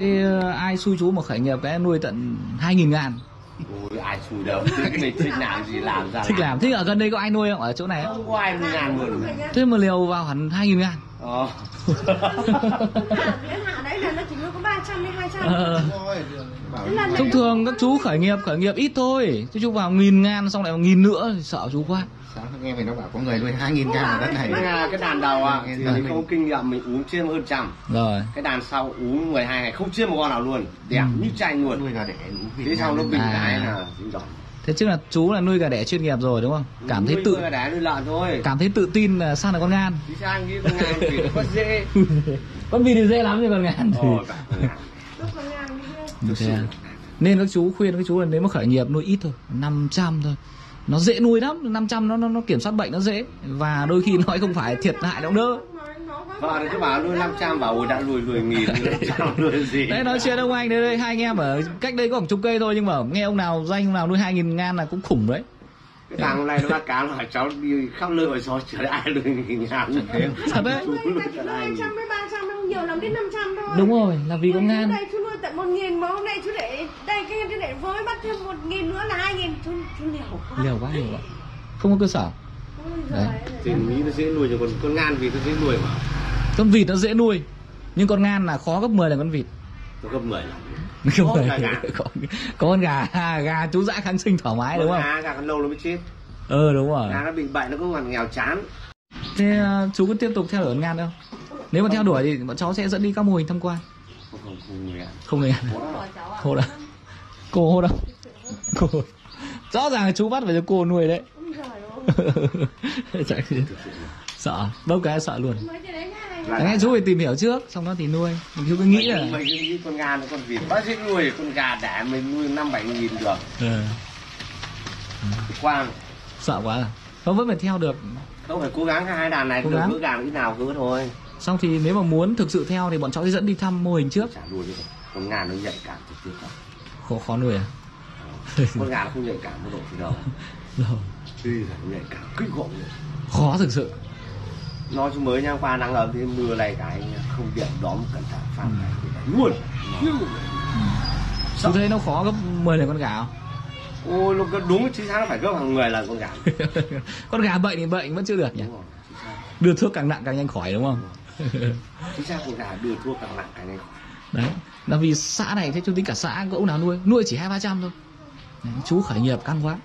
Thế ờ, ai xui chú mà khởi nghiệp cái nuôi tận 2.000 ngàn? Ôi, ai xui đâu. Thích mình thích làm gì làm ra Thích làm. Thế ở gần đây có ai nuôi không? Ở chỗ này không? không có ai nuôi ngàn luôn. Thế mà liều vào hẳn 2.000 ngàn. Ờ 300 đến 200 Ờ. Thông thường các chú khởi nghiệp khởi nghiệp ít thôi. Chứ chú vào nghìn ngàn xong lại vào nghìn nữa thì sợ chú quá. Sáng nghe mày nó bảo có người nuôi 2.000 can ở đất này. Cái, là cái đàn đầu à? Thì mình không kinh nghiệm mình uống trên hơn trăm. Rồi. Cái đàn sau uống 12 ngày không chiên một con nào luôn. Đẹp như chanh luôn. Nuôi gà đẻ uống thế sau nó bình À. cái là dính đỏ Thế chứ là chú là nuôi gà đẻ chuyên nghiệp rồi đúng không? Cảm thấy Nuôi tự nuôi đá nuôi lợn thôi. cảm thấy tự tin là sang được con ngan. Đi sang như con ngan thì nó có dễ. Con vịt thì dễ lắm nhưng con ngan thì. Bảo con ngan. Nên các chú khuyên các chú là nếu mà khởi nghiệp nuôi ít thôi 500 thôi. Nó dễ nuôi lắm 500 nó, nó nó kiểm soát bệnh nó dễ. Và đôi khi nói không phải thiệt hại đâu đỡ thì cứ bảo nuôi 500 bảo ôi đã nuôi 10 nghìn nuôi gì. Đấy nói chuyện ông anh đây đây Hai anh em ở cách đây có một chục cây thôi Nhưng mà nghe ông nào danh ông nào nuôi 2.000 ngàn là cũng khủng đấy. Cái thằng nay nó bắt cá nó hỏi cháu đi khắp nơi hỏi cháu chả ai nuôi nghìn ngàn. Thật đấy. Chú nuôi nuôi ta chỉ cả nuôi ai 200 với 300 không nhiều lắm đến 500 thôi. Đúng rồi là vì có Đây, ngan Đây chú nuôi tận 1 nghìn mà hôm nay chú để đây cái chú để với bắt thêm 1 nghìn nữa là 2 nghìn. Chú, chú liều quá. Liều quá liều quá. Không có cơ sở. Đấy. thì nghĩ nó dễ nuôi cho con con ngan vì nó dễ nuôi mà Con vịt nó dễ nuôi Nhưng con ngan là khó gấp 10 lần con vịt. Nó gấp 10 lần. Không Có gà. có, có con gà Gà chú dã kháng sinh thoải mái đúng không? gà gà con lâu nó mới chết. Ờ đúng rồi. Gà nó bị bệnh nó cũng còn nghèo chán. Thế ờ, chú có tiếp tục theo đuổi con ngan đâu? Nếu mà theo đuổi thì bọn cháu sẽ dẫn đi các mô hình tham quan. Không không không gà. Không người. Hô đâu Cô hô đâu? Cô Rõ ràng là chú bắt phải cho cô nuôi đấy. Sợ. Bốc cái sợ luôn Cái Đáng lẽ chú phải tìm hiểu trước Xong đó thì nuôi. Mình chú cứ nghĩ là mình cứ nghĩ con gà nó con vịt. Bác sĩ nuôi con gà đẻ mình nuôi năm bảy nghìn được. Ừ. quang. Sợ quá à. Không vẫn phải theo được. Không phải cố gắng hai đàn này Cố được gắng. bữa gà ít nào cứ thôi. Xong thì nếu mà muốn thực sự theo Thì bọn cháu sẽ dẫn đi thăm mô hình trước. Chả nuôi được con gà nó nhạy cảm trực tiếp. Khó, khó nuôi à? Con gà nó không nhạy cảm mức độ đâu Rồi. tuy là nó nhạy cảm kinh khủng. Khó thực sự nó chứ mới nha qua nắng ấm thì mưa này cái không điện đóm cẩn thận phang này luôn. Chú thấy nó khó gấp 10 lần con gà không? ôi nó đúng chính xác nó phải gấp hàng người là con gà. Con gà bệnh thì bệnh vẫn chưa được nhỉ? Đúng rồi Đưa thuốc càng nặng càng nhanh khỏi đúng không? chính xác con gà đưa thuốc càng nặng cái này Đấy Là vì xã này thế chú tính cả xã ông nào nuôi Nuôi chỉ hai ba trăm thôi. Đấy, Chú khởi nghiệp căng quá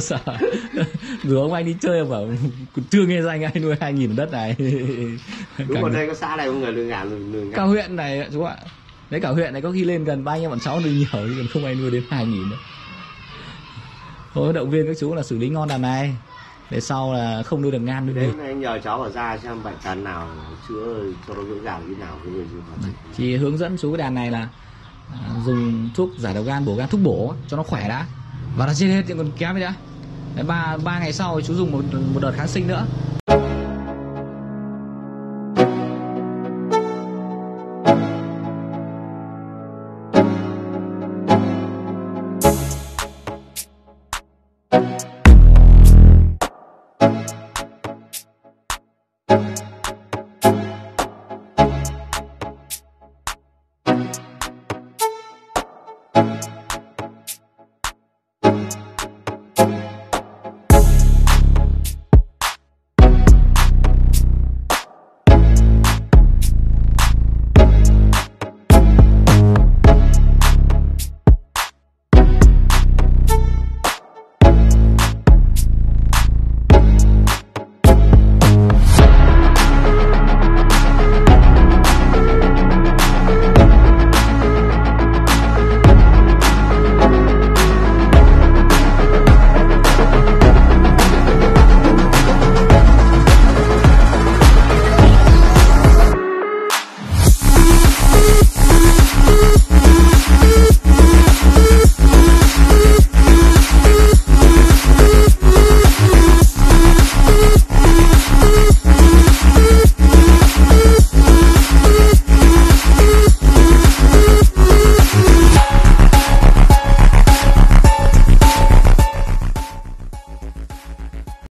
Sợ Vừa ông anh đi chơi bảo Chưa nghe danh ai nuôi 2.000 ở đất này. Đúng ở đây có xã này có người nuôi nuôi Cả gà huyện này chú ạ. Đấy cả huyện này có khi lên gần ba anh em bọn cháu nuôi nhiều còn không ai nuôi đến 2.000 nữa. Thôi động viên các chú là xử lý ngon đàn này. Để sau là không nuôi được ngan nuôi vịt anh nhờ cháu ở ra xem bệnh tật nào chữa cho nó gỡ gà như nào cái người còn Thì hướng dẫn chú cái đàn này là à, Dùng thuốc giải độc gan, bổ gan, thuốc bổ cho nó khỏe đã và nó trên hết thì còn kém ấy đã ba, ba ngày sau chú dùng một, một đợt kháng sinh nữa.